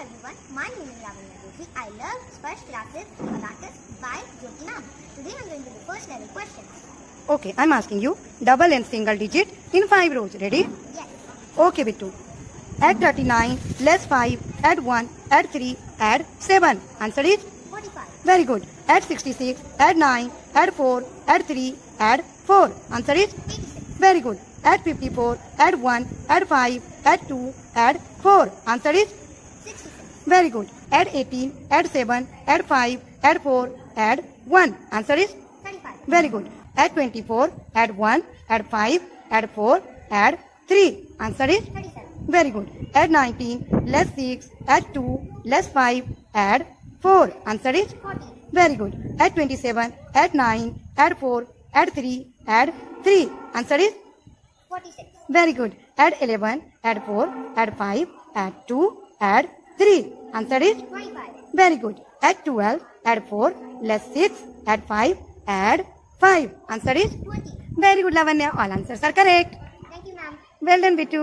everyone, my name is Lavanya Joshi. I love Sparsh classes Abacus by Jyoti ma'am. Today I'm going to do first level questions. Okay, I'm asking you double and single digit in 5 rows. Ready? Yes. Okay, Bittu. Add 39, less 5, add 1, add 3, add 7. Answer is 45. very good. Add 66, add 9, add 4, add 3, add 4. Answer is 86. very good. Add 54, add 1, add 5, add 2, add 4. Answer is 66. Very good. Add 18, add 7, add 5, add 4, add 1. Answer is 35. very good. Add 24, add 1, add 5, add 4, add 3. Answer is 37. very good. Add 19, less 6, add 2, less 5, add 4. Answer is 40. very good. Add 27, add 9, add 4, add 3, add 3. Answer is 46. very good. Add 11, add 4, add 5, add 2, add 3. Answer is 25. very good. Add 12, add 4, less 6, add 5, add 5. Answer is 20. very good, Lavanya. All answers are correct. Thank you ma'am. Well done, Bitu.